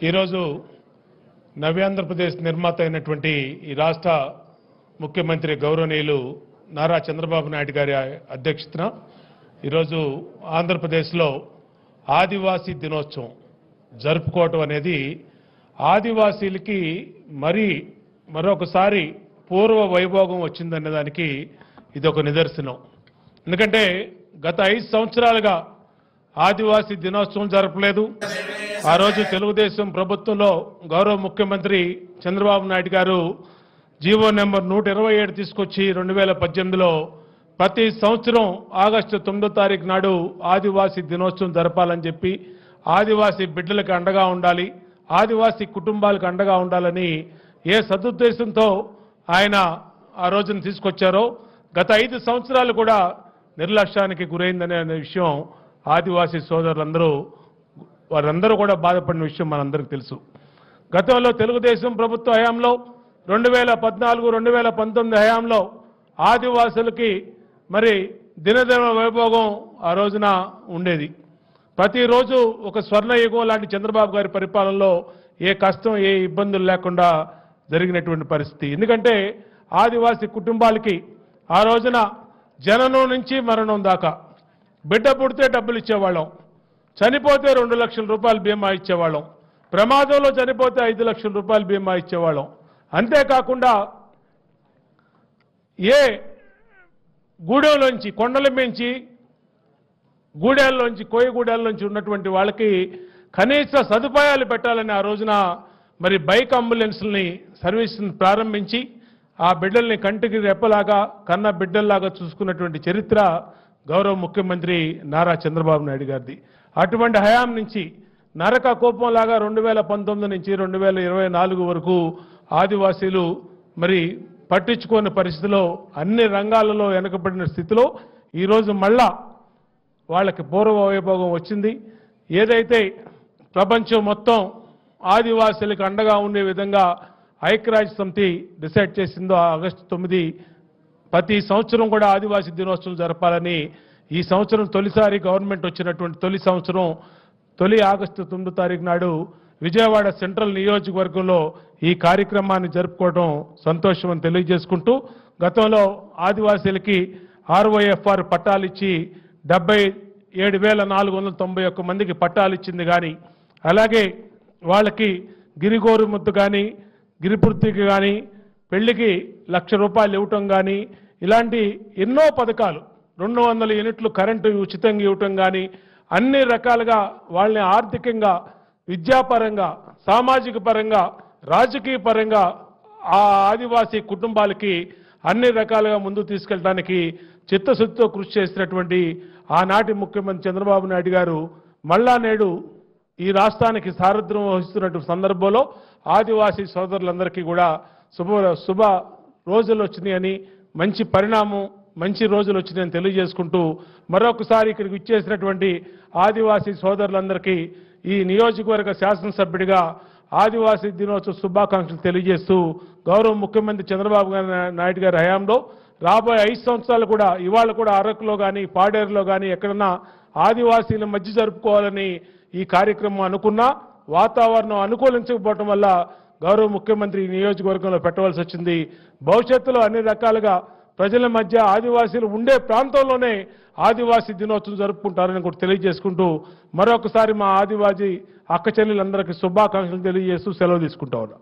ఈరోజు నవ్యాంధ్రప్రదేశ్ నిర్మాత అయినటువంటి ఈ రాష్ట్ర ముఖ్యమంత్రి గౌరవనీయులు నారా చంద్రబాబు నాయుడు గారి అధ్యక్షతన ఈరోజు ఆంధ్రప్రదేశ్లో ఆదివాసీ దినోత్సవం జరుపుకోవటం అనేది ఆదివాసీలకి మరీ మరొకసారి పూర్వ వైభోగం వచ్చిందనే దానికి ఇది ఒక నిదర్శనం. ఎందుకంటే గత ఐదు సంవత్సరాలుగా ఆదివాసీ దినోత్సవం జరపలేదు. ఆ రోజు తెలుగుదేశం ప్రభుత్వంలో గౌరవ ముఖ్యమంత్రి చంద్రబాబు నాయుడు గారు జీవో నెంబర్ నూట ఇరవై ఏడు తీసుకొచ్చి రెండు వేల పద్దెనిమిదిలో ప్రతి సంవత్సరం ఆగస్టు తొమ్మిదో తారీఖు నాడు ఆదివాసీ దినోత్సవం జరపాలని చెప్పి ఆదివాసీ బిడ్డలకు అండగా ఉండాలి ఆదివాసీ కుటుంబాలకు అండగా ఉండాలని ఏ సదుద్దేశంతో ఆయన ఆ రోజున తీసుకొచ్చారో గత ఐదు సంవత్సరాలు కూడా నిర్లక్ష్యానికి గురైందనే అనే విషయం ఆదివాసీ సోదరులందరూ వారందరూ కూడా బాధపడిన విషయం మనందరికీ తెలుసు. గతంలో తెలుగుదేశం ప్రభుత్వ హయాంలో రెండు వేల పద్నాలుగు రెండు వేల పంతొమ్మిది హయాంలో ఆదివాసులకి మరి దినదిన వైభోగం ఆ రోజున ఉండేది. ప్రతిరోజు ఒక స్వర్ణయుగం లాంటి చంద్రబాబు గారి పరిపాలనలో ఏ కష్టం ఏ ఇబ్బందులు లేకుండా జరిగినటువంటి పరిస్థితి. ఎందుకంటే ఆదివాసీ కుటుంబాలకి ఆ రోజున జననం నుంచి మరణం దాకా బిడ్డ పుడితే డబ్బులు ఇచ్చేవాళ్ళం. చనిపోతే రెండు లక్షల రూపాయలు బీమా ఇచ్చేవాళ్ళం. ప్రమాదంలో చనిపోతే ఐదు లక్షల రూపాయలు బీమా ఇచ్చేవాళ్ళం. అంతేకాకుండా ఏ గూడెంలోంచి కొండల మించి గూడెల్లోంచి కోయగూడెల్లోంచి ఉన్నటువంటి వాళ్ళకి కనీస సదుపాయాలు పెట్టాలని ఆ రోజున మరి బైక్ అంబులెన్స్ని సర్వీస్ని ప్రారంభించి ఆ బిడ్డల్ని కంటికి రెప్పలాగా కన్న బిడ్డల్లాగా చూసుకున్నటువంటి చరిత్ర గౌరవ ముఖ్యమంత్రి నారా చంద్రబాబు నాయుడు గారిది. అటువంటి హయాం నుంచి నరక కోపంలాగా రెండు వేల పంతొమ్మిది నుంచి రెండు వేల ఇరవై నాలుగు వరకు ఆదివాసీలు మరి పట్టించుకోని పరిస్థితిలో అన్ని రంగాలలో వెనకబడిన స్థితిలో ఈరోజు మళ్ళా వాళ్ళకి పూర్వ వైభోగం వచ్చింది. ఏదైతే ప్రపంచం మొత్తం ఆదివాసులకు అండగా ఉండే విధంగా ఐక్యరాజ్య సమితి డిసైడ్ చేసిందో ఆగస్టు తొమ్మిది ప్రతి సంవత్సరం కూడా ఆదివాసీ దినోత్సవం జరపాలని ఈ సంవత్సరం తొలిసారి గవర్నమెంట్ వచ్చినటువంటి తొలి సంవత్సరం తొలి ఆగస్టు తొమ్మిదో తారీఖు నాడు విజయవాడ సెంట్రల్ నియోజకవర్గంలో ఈ కార్యక్రమాన్ని జరుపుకోవడం సంతోషం అని తెలియజేసుకుంటూ గతంలో ఆదివాసీలకి ఆర్ఓఎఫ్ఆర్ పట్టాలు ఇచ్చి డెబ్బై ఏడు వేల నాలుగు వందల తొంభై ఒక్క మందికి పట్టాలు ఇచ్చింది కానీ అలాగే వాళ్ళకి గిరిగోరు ముద్దు కానీ గిరిపృతికి కానీ పెళ్ళికి లక్ష రూపాయలు ఇవ్వటం కానీ ఇలాంటి ఎన్నో పథకాలు రెండు వందల యూనిట్లు కరెంటు ఉచితంగా ఇవ్వటం కానీ అన్ని రకాలుగా వాళ్ళని ఆర్థికంగా విద్యాపరంగా సామాజిక పరంగా రాజకీయ పరంగా ఆ ఆదివాసీ కుటుంబాలకి అన్ని రకాలుగా ముందు తీసుకెళ్ళడానికి చిత్తశుద్ధితో కృషి చేసినటువంటి ఆనాటి ముఖ్యమంత్రి చంద్రబాబు నాయుడు గారు మళ్ళా నేడు ఈ రాష్ట్రానికి సారథ్యం వహిస్తున్నటువంటి సందర్భంలో ఆదివాసీ సోదరులందరికీ కూడా శుభ శుభ రోజులు వచ్చినాయని మంచి పరిణామం మంచి రోజులు వచ్చినాయని తెలియజేసుకుంటూ మరొకసారి ఇక్కడికి ఇచ్చేసినటువంటి ఆదివాసీ సోదరులందరికీ ఈ నియోజకవర్గ శాసనసభ్యుడిగా ఆదివాసీ దినోత్సవ శుభాకాంక్షలు తెలియజేస్తూ గౌరవ ముఖ్యమంత్రి చంద్రబాబు నాయుడు గారి హయాంలో రాబోయే ఐదు సంవత్సరాలు కూడా ఇవాళ కూడా అరకులో కానీ పాడేరులో కానీ ఎక్కడన్నా ఆదివాసీల మధ్య జరుపుకోవాలని ఈ కార్యక్రమం అనుకున్నా వాతావరణం అనుకూలించకపోవటం వల్ల గౌరవ ముఖ్యమంత్రి నియోజకవర్గంలో పెట్టవలసి వచ్చింది. భవిష్యత్తులో అన్ని రకాలుగా ప్రజల మధ్య ఆదివాసీలు ఉండే ప్రాంతంలోనే ఆదివాసీ దినోత్సవం జరుపుకుంటారని కూడా తెలియజేసుకుంటూ మరొకసారి మా ఆదివాసీ అక్క చెల్లెలందరికీ శుభాకాంక్షలు తెలియజేస్తూ సెలవు తీసుకుంటా ఉన్నా.